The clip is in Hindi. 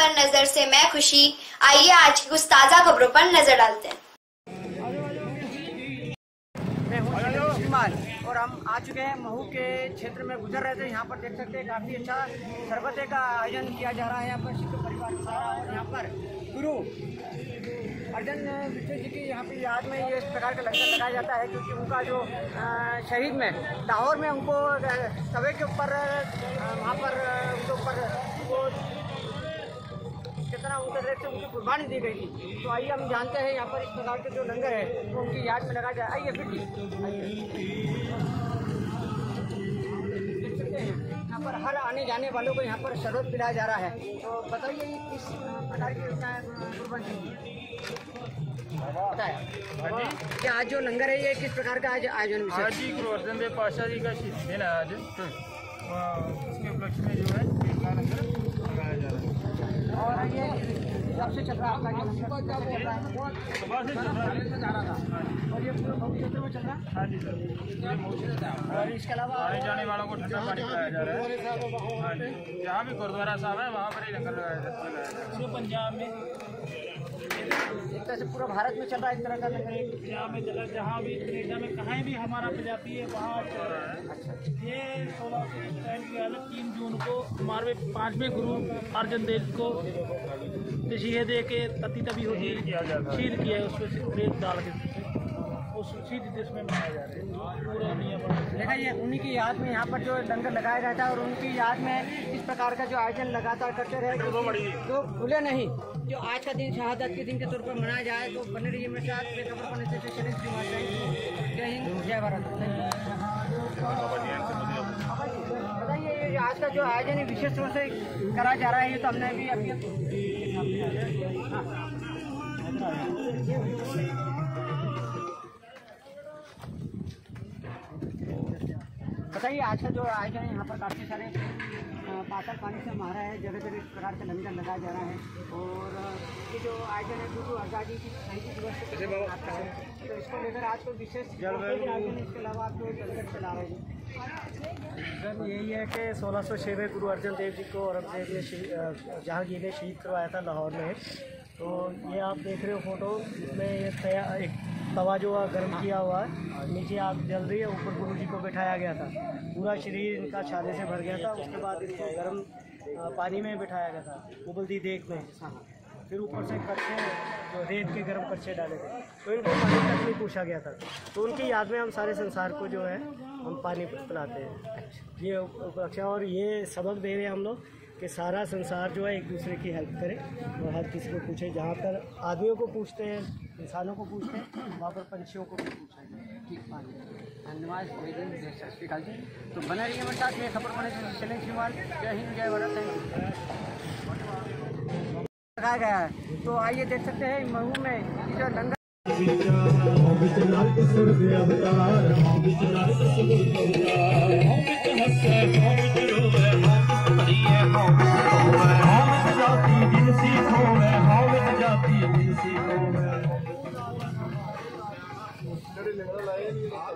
से मैं खुशी। आइए, आज की कुछ ताज़ा खबरों पर नज़र डालते हैं। और हम आ चुके हैं महू के क्षेत्र में गुजर रहे थे। यहाँ पर देख सकते हैं काफ़ी अच्छा शरबते का आयोजन किया जा रहा है। यहाँ पर सिख परिवार और यहाँ पर गुरु अर्जन विष्णु जी की यहाँ पे याद में ये इस प्रकार का लंगर लगाया जाता है क्योंकि उनका जो शहीद में, लाहौर में उनको तवे के ऊपर वहाँ पर उनके ऊपर कितना उनके रेट से उनकी कुर्बानी दी गई थी। तो आइए हम जानते हैं यहाँ पर इस प्रकार के जो लंगर है वो उनकी याद में लगाया जाए। आइए फिर आइए देख सकते हैं। यहाँ पर हर आने जाने वालों को यहाँ पर शरबत पिलाया जा रहा है। तो बताइए किस प्रकार की योजना है कुर्बानी बताया क्या आज जो लंगर है ये किस प्रकार का आज आयोजन आज ही गुरु अर्जन देव पाशाह जी का दिन है आज। उसके उपलक्ष्य में जो है लंगर लगाया जा रहा है। और कब से चल रहा है है? चल है। और ये पूरे भविष्य में चल रहा? है हाँ जी सर। और इसके अलावा आने जाने वालों को ठंडा पानी पिलाया जा रहा है। हाँ जी। जहाँ भी गुरुद्वारा साहब है वहाँ पर ही लंगर लगाया जा- रहा है। पंजाब में। एक तरह से पूरा भारत में चल रहा है इस तरह का लंगर जहाँ में जगह जहाँ भी कनेडा में कहीं भी हमारा प्रजाति है वहाँ चल रहा है। ये सोलह सौ टाइम की हालत तीन जून को हमारे पाँचवें गुरु अर्जन देव को तशीह दे के पति तभी होती है किया शीर किया है उसमें रेत डाल के उस शीत देश में मनाया जा रहा है पूरा नियम देखा ये उन्हीं की याद में यहाँ पर जो लंगर लगाया जाता है और उनकी याद में इस प्रकार का जो आयोजन लगातार करते रहे। जो भूले नहीं जो आज का दिन शहादत के दिन के तौर पर मनाया जाए तो बने रहिए मेरे साथ। बेखबर पढ़ने से शरीर श्रीमान जय हिंद जय भारत। बताइए आज का जो आयोजन है विशेष रूप से करा जा रहा है ये तो हमने भी अभी Biar. बताइए आज का जो आयोजन है यहाँ पर काफ़ी सारे पातल पानी से मारा है जगह जगह इस प्रकार से लंगर लगाया जा रहा है और ये जो आयोजन है गुरु आज़ादी की शहीदी दिवस के आता है। तो इसको लेकर आज को विशेष आयोजन इसके अलावा आप जो लंगर चला रहे हैं। सर यही है कि सोलह सौ छः में गुरु अर्जन देव जी को औरंगज़ेब ने जहांगीर ने शहीद करवाया था लाहौर में। तो ये आप देख रहे हो फ़ोटो इसमें एक तवा जो है गर्म किया हुआ है, नीचे आग जल रही है, ऊपर गुरु जी को बैठाया गया था। पूरा शरीर इनका छाले से भर गया था, उसके बाद इनको गर्म पानी में बैठाया गया था। उबलती देख में। फिर ऊपर से कच्चे, जो रेत के गर्म कच्चे डाले थे तो इनको पानी तक नहीं पूछा गया था। तो उनकी याद में हम सारे संसार को जो है, हम पानी पिलाते हैं। ये अच्छा और ये सबक दे रहे हैं हम लोग। कि सारा संसार जो है एक दूसरे की हेल्प करे और हर किसी को पूछे जहाँ पर आदमियों को पूछते हैं इंसानों को पूछते हैं वहाँ पर पंछियों को भी पूछा जाए ठीक है। धन्यवाद जी तो बने रहिए मेरे साथ में खबर पड़े से शैलेश जय हिंद जय भारत लगाया गया है तो आइए देख सकते हैं महू में ये जो लंगर हाँ।